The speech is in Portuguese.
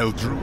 Eldru.